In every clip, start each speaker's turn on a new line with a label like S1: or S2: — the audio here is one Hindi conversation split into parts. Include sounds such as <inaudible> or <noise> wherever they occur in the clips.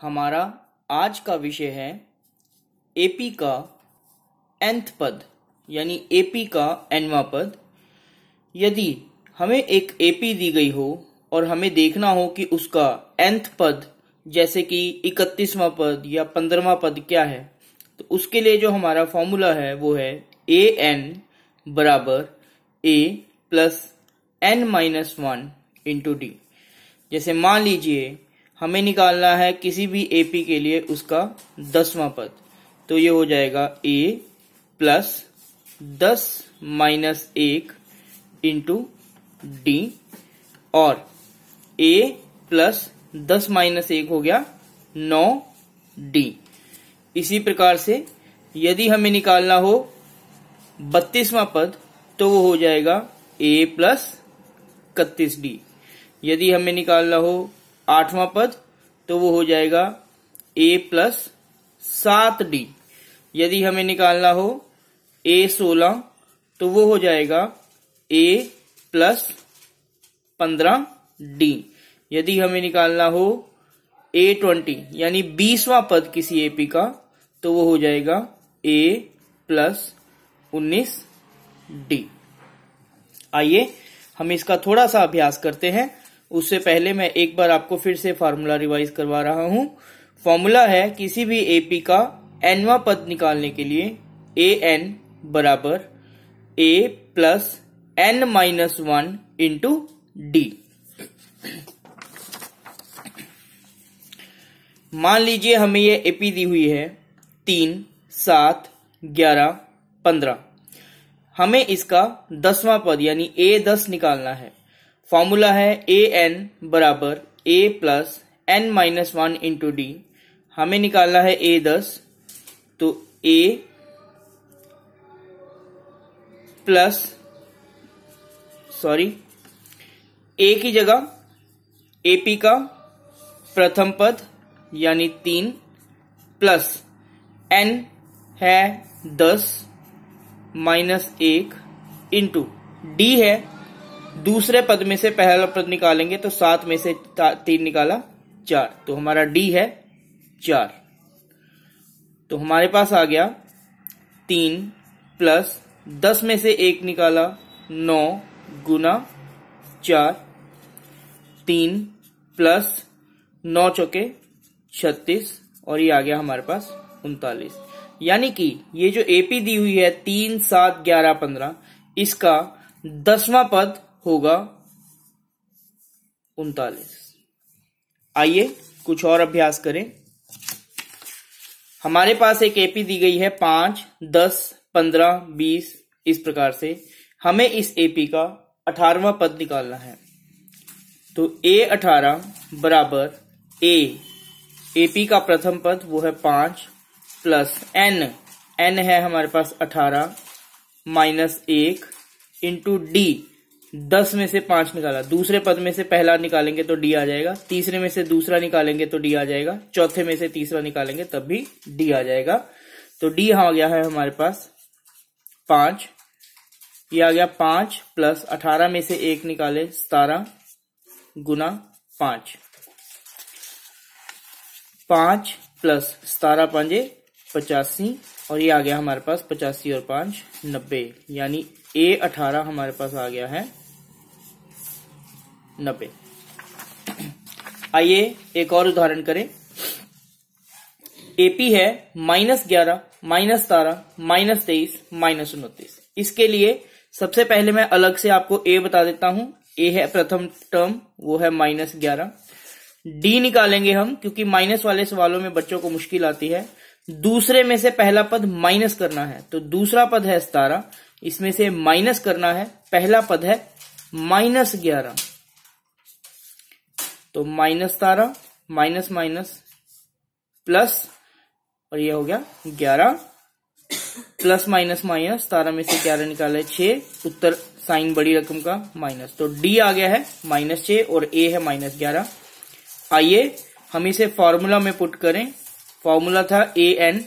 S1: हमारा आज का विषय है एपी का एंथ पद, यानी एपी का एनवा पद। यदि हमें एक एपी दी गई हो और हमें देखना हो कि उसका एंथ पद, जैसे कि इकतीसवां पद या पंद्रहवा पद क्या है तो उसके लिए जो हमारा फॉर्मूला है वो है ए एन बराबर A plus N minus one into D जैसे मान लीजिए हमें निकालना है किसी भी एपी के लिए उसका दसवां पद। तो ये हो जाएगा ए प्लस दस माइनस एक इंटू डी और ए प्लस दस माइनस एक हो गया नौ डी इसी प्रकार से यदि हमें निकालना हो बत्तीसवां पद तो वो हो जाएगा ए प्लस इकतीस डी यदि हमें निकालना हो आठवां पद तो वो हो जाएगा ए प्लस सात डी यदि हमें निकालना हो ए सोलह तो वो हो जाएगा ए प्लस पंद्रह डी यदि हमें निकालना हो ए ट्वेंटी, यानी बीसवां पद किसी एपी का तो वो हो जाएगा ए प्लस उन्नीस डी आइए, हम इसका थोड़ा सा अभ्यास करते हैं। उससे पहले मैं एक बार आपको फिर से फार्मूला रिवाइज करवा रहा हूँ। फॉर्मूला है किसी भी एपी का एनवा पद निकालने के लिए ए एन बराबर A plus N minus one into D मान लीजिए हमें ये एपी दी हुई है तीन, सात, ग्यारह, पंद्रह। हमें इसका दसवां पद यानी ए दस निकालना है। फॉर्मूला है ए एन बराबर A plus N minus one into D हमें निकालना है ए दस तो ए प्लस सॉरी ए की जगह एपी का प्रथम पद, यानी तीन प्लस एन है दस माइनस एक इंटू डी है। दूसरे पद में से पहला पद निकालेंगे तो सात में से तीन निकाला, चार। तो हमारा डी है चार। तो हमारे पास आ गया तीन प्लस दस में से एक निकाला, नौ गुना चार। तीन प्लस नौ चौके छत्तीस, और ये आ गया हमारे पास उनतालीस। यानी कि ये जो एपी दी हुई है, तीन सात ग्यारह पंद्रह, इसका दसवां पद होगा उनतालीस। आइए कुछ और अभ्यास करें। हमारे पास एक एपी दी गई है पाँच, दस, पंद्रह, बीस, इस प्रकार से। हमें इस एपी का अठारवा पद निकालना है। तो ए अठारह बराबर ए एपी का प्रथम पद वो है पाँच प्लस एन एन है हमारे पास अठारह माइनस एक इंटू डी दस में से पाँच निकाला। दूसरे पद में से पहला निकालेंगे तो डी आ जाएगा। तीसरे में से दूसरा निकालेंगे तो डी आ जाएगा। चौथे में से तीसरा निकालेंगे तब भी डी आ जाएगा। तो डी आ गया है हमारे पास पाँच। ये आ गया पाँच प्लस अठारह में से एक निकाले, सतारह गुना पाँच। पाँच प्लस सतारह पांजे, पचासी। और ये आ गया हमारे पास पचासी और पाँच, नब्बे। यानी ए अठारह हमारे पास आ गया है। नब्बे। आइए एक और उदाहरण करें। एपी है माइनस ग्यारह, माइनस सतारह, माइनस तेईस, माइनस उनतीस। इसके लिए सबसे पहले मैं अलग से आपको ए बता देता हूँ। ए है प्रथम टर्म वो है माइनस ग्यारह। डी निकालेंगे हम, क्योंकि माइनस वाले सवालों में बच्चों को मुश्किल आती है। दूसरे में से पहला पद माइनस करना है तो दूसरा पद है सतारह। इसमें से माइनस करना है, पहला पद है माइनस ग्यारह। तो माइनस सतारह, माइनस माइनस, प्लस, और ये हो गया ग्यारह, प्लस माइनस माइनस, सतारह में से ग्यारह निकाले छ उत्तर, साइन बड़ी रकम का माइनस। तो डी आ गया है, माइनस छ और ए है माइनस ग्यारह। आइए, हम इसे फॉर्मूला में पुट करें। फॉर्मूला था ए एन।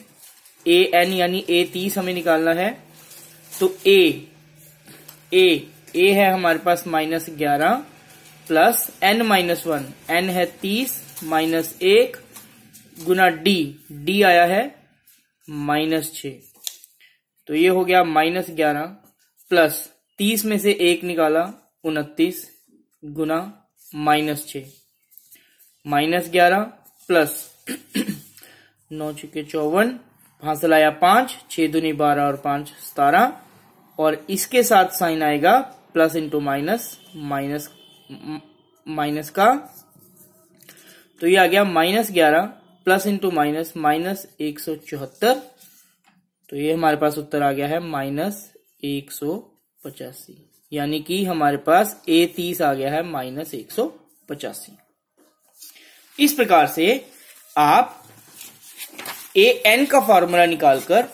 S1: ए एन यानी ए तीस हमें निकालना है। तो ए ए ए है हमारे पास माइनस ग्यारह plus N minus one. N है तीस माइनस एक गुना डी। डी आया है माइनस छ तो ये हो गया माइनस ग्यारह प्लस तीस में से एक निकाला, उनतीस गुना माइनस छ माइनस ग्यारह प्लस <clears throat> नौ चुके चौवन हासिल आया पाँच, छह दुनी बारह और पाँच सतारह। और इसके साथ साइन आएगा plus into minus minus minus का। तो ये आ गया माइनस ग्यारह प्लस इंटू माइनस माइनस एक सौ चौहत्तर। तो ये हमारे पास उत्तर आ गया है माइनस एक सौ पचासी। यानी कि हमारे पास ए तीस आ गया है माइनस एक सौ पचासी। इस प्रकार से आप ए एन का फॉर्मूला निकालकर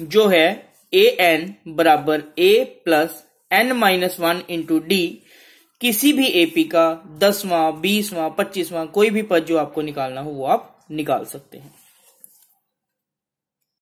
S1: जो है ए एन बराबर A plus N minus one into D किसी भी एपी का दसवां, बीसवां, पच्चीसवां कोई भी पद जो आपको निकालना हो, वो आप निकाल सकते हैं।